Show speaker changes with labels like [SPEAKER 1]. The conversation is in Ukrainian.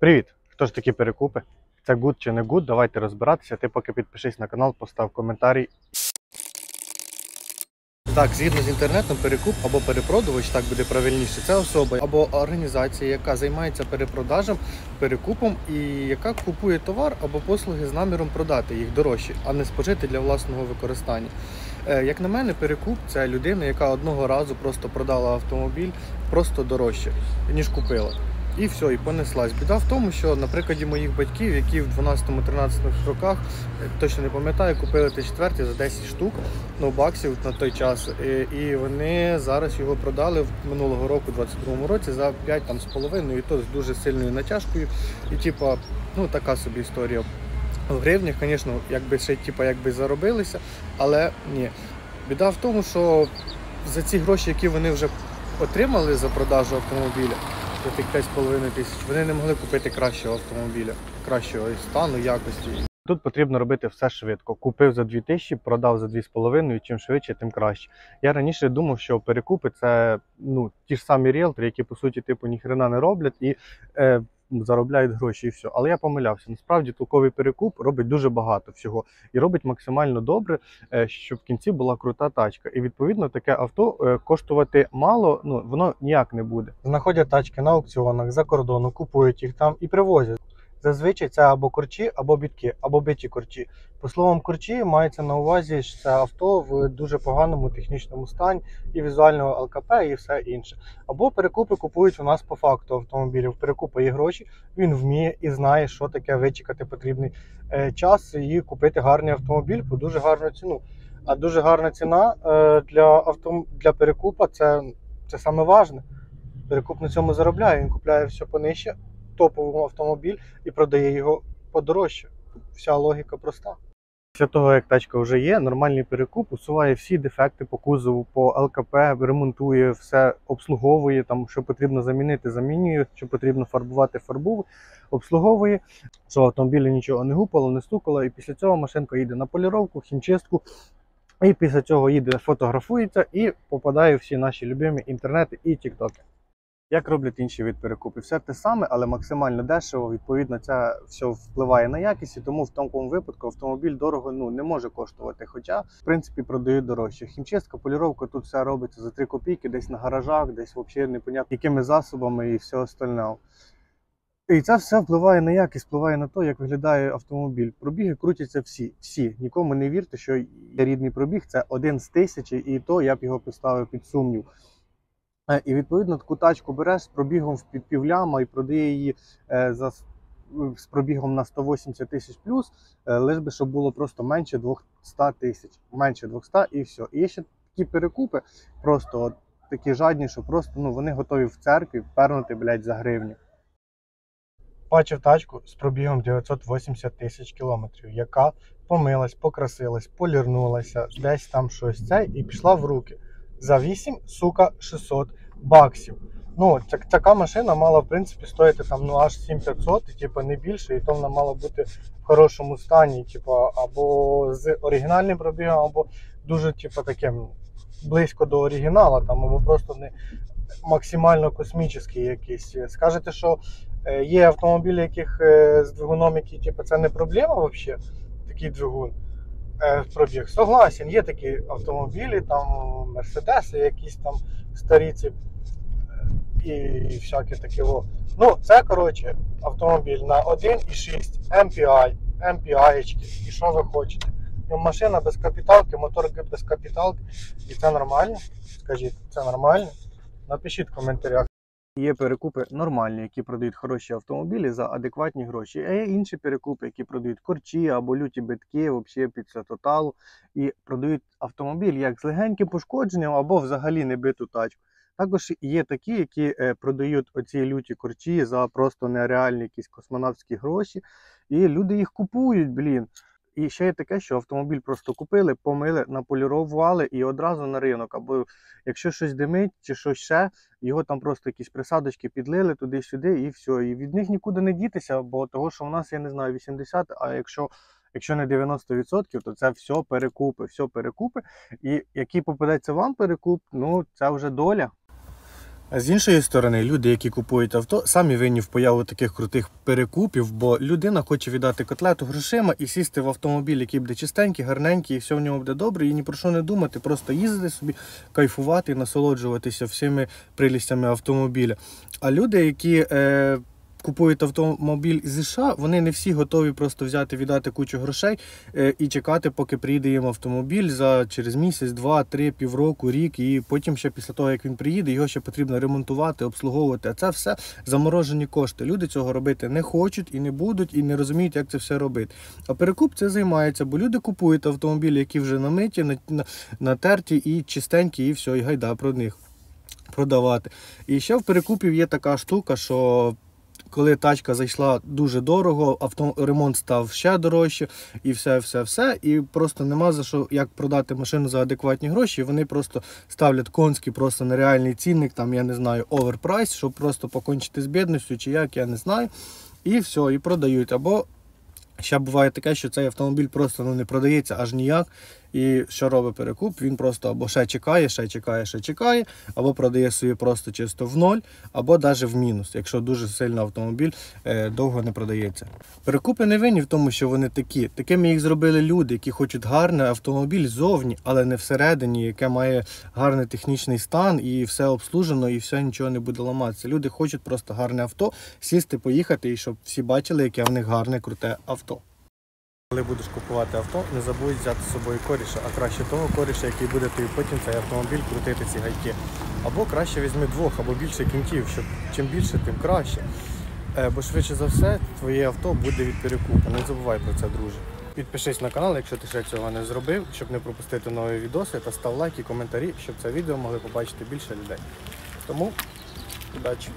[SPEAKER 1] Привіт! Хто ж такі перекупи? Це good чи не good? Давайте розбиратися. Ти поки підпишись на канал, постав коментарій. Так, згідно з інтернетом, перекуп або перепродувач, так буде правильніше, це особа або організація, яка займається перепродажем, перекупом і яка купує товар або послуги з наміром продати їх дорожче, а не спожити для власного використання. Е, Як на мене, перекуп це людина, яка одного разу просто продала автомобіль просто дорожче, ніж купила. І все, і понеслась. Біда в тому, що на прикладі моїх батьків, які в 12-13 роках, е, точно не пам'ятаю, купили Т4 за 10 штук ну, баксів на той час. Е, І вони зараз його продали в минулого року, 22-му році, за 5 там, з половиною, і то з дуже сильною натяжкою. І типа, ну така собі історія. В гривнях, звісно, якби ще типа, якби заробилися, але ні. Біда в тому, що за ці гроші, які вони вже отримали за продажу автомобіля, 5,5 тисяч, вони не могли купити кращого автомобіля, кращого стану, якості. Тут потрібно робити все швидко. Купив за 2 тисячі, продав за 2,5, і чим швидше, тим краще. Я раніше думав, що перекупи це ну, ті ж самі ріелтори, які по суті типу ніхрена не роблять і е, заробляють гроші і все. Але я помилявся. Насправді толковий перекуп робить дуже багато всього і робить максимально добре, е, щоб в кінці була крута тачка. І відповідно таке авто е, коштувати мало, ну воно ніяк не буде. Знаходять тачки на аукціонах за кордону, купують їх там і привозять. Зазвичай це або корчі, або бітки, або биті корчі. По словам корчі, мається на увазі, що це авто в дуже поганому технічному стані і візуального ЛКП, і все інше. Або перекупи купують у нас по факту автомобілів. Перекупа є гроші, він вміє і знає, що таке вичекати потрібний е, час і купити гарний автомобіль по дуже гарну ціну. А дуже гарна ціна е, для авто, для перекупа це, це саме важне. Перекуп на цьому заробляє. Він купляє все понижче, топовий автомобіль і продає його подорожче. Вся логіка проста. Після того, як тачка вже є, нормальний перекуп усуває всі дефекти по кузову, по ЛКП, ремонтує, все обслуговує, там, що потрібно замінити, замінює, що потрібно фарбувати, фарбує, обслуговує, що в автомобілі нічого не гупало, не стукало. І після цього машинка їде на поліровку, хімчистку. І після цього їде, фотографується і попадає в всі наші любимі інтернети і тіктоки. Як роблять інші від перекупів? Все те саме, але максимально дешево. Відповідно, це все впливає на якість, тому в такому випадку автомобіль дорого ну не може коштувати. Хоча, в принципі, продають дорожче. Хімчистка, поліровка, тут все робиться за 3 копійки, десь на гаражах, десь взагалі непонятно якими засобами і все остальне. І це все впливає на якість, впливає на те, як виглядає автомобіль. Пробіги крутяться всі. всі. Нікому не вірте, що рідний пробіг це один з тисячі, і то я б його поставив під сумнів. Е, І відповідно таку тачку береш з пробігом в півляма і продає її е, за з пробігом на 180 тисяч плюс, е, лиш би щоб було просто менше 200 тисяч, менше 200 і все. І є ще такі перекупи, просто от, такі жадні, що просто ну вони готові в церкві пернути, блядь, за гривню. Бачив тачку з пробігом 980 тисяч кілометрів, яка помилась, покрасилась, полірнулася, десь там щось це і пішла в руки за 8, сука, 600 баксів. Ну, така машина мала, в принципі, стоїти там ну, аж 7500, і, типу, не більше, і то вона мала бути в хорошому стані, типу, або з оригінальним пробігом, або дуже, типу, таким близько до оригінала, там, або просто не максимально космічний якийсь. Скажете, що е, є автомобілі, яких е, з двигуном, які, типу, це не проблема взагалі, такий двигун е, пробіг. Согласен, є такі автомобілі, там мерседеси, якісь там старі ці е, і всякі такі. Ну, це коротше автомобіль на 1,6 MPI, MPI, і що ви хочете. Ну, машина без капіталки, мотор без капіталки. І це нормально? Скажіть, це нормально? Напишіть в коментарях. Є перекупи нормальні, які продають хороші автомобілі за адекватні гроші. А є інші перекупи, які продають корчі або люті битки, взагалі після тоталу, і продають автомобіль як з легеньким пошкодженням або взагалі не биту тачку. Також є такі, які е, продають оці люті корчі за просто нереальні якісь космонавтські гроші, і люди їх купують, блін. І ще є таке, що автомобіль просто купили, помили, наполірували і одразу на ринок. Або якщо щось димить чи щось ще, його там просто якісь присадочки підлили туди-сюди, і все. І від них нікуди не дітися, бо того, що у нас, я не знаю, 80, а якщо. Якщо не 90%, то це все перекупи, все перекупи. І який попадеться вам перекуп, ну це вже доля. З іншої сторони, люди, які купують авто, самі винні в появу таких крутих перекупів, бо людина хоче віддати котлету грошима і сісти в автомобіль, який буде чистенький, гарненький, і все в ньому буде добре, і ні про що не думати, просто їздити собі, кайфувати насолоджуватися всіми прелістями автомобіля. А люди, які е, купують автомобіль зі США, вони не всі готові просто взяти, віддати кучу грошей е, і чекати, поки приїде їм автомобіль за через місяць, два, три, півроку, рік. І потім ще після того, як він приїде, його ще потрібно ремонтувати, обслуговувати. А це все заморожені кошти. Люди цього робити не хочуть і не будуть, і не розуміють, як це все робити. А перекуп це займається, бо люди купують автомобілі, які вже намиті, на- на- натерті і чистенькі, і все, і гайда про них продавати. І ще в перекупів є така штука, що коли тачка зайшла дуже дорого, авто, ремонт став ще дорожче, і все, все, все. І просто нема за що як продати машину за адекватні гроші. Вони просто ставлять конський просто нереальний цінник, там я не знаю, overprice, щоб просто покончити з бідністю, чи як, я не знаю. І все, і продають. Або Ще буває таке, що цей автомобіль просто ну, не продається аж ніяк. І що робить перекуп? Він просто або ще чекає, ще чекає, ще чекає, або продає собі просто чисто в ноль, або навіть в мінус, якщо дуже сильно автомобіль е, довго не продається. Перекупи не винні в тому, що вони такі. Такими їх зробили люди, які хочуть гарний автомобіль зовні, але не всередині, яке має гарний технічний стан і все обслужено, і все нічого не буде ламатися. Люди хочуть просто гарне авто, сісти, поїхати, і щоб всі бачили, яке в них гарне, круте авто. Коли будеш купувати авто, не забудь взяти з собою коріша, а краще того коріша, який буде тобі потім цей автомобіль крутити ці гайки. Або краще візьми двох, або більше кінтів, щоб чим більше, тим краще. Е, Бо швидше за все, твоє авто буде від перекупу. Не забувай про це, друже. Підпишись на канал, якщо ти ще цього не зробив, щоб не пропустити нові відоси, та став лайк і коментарі, щоб це відео могли побачити більше людей. Тому удачі!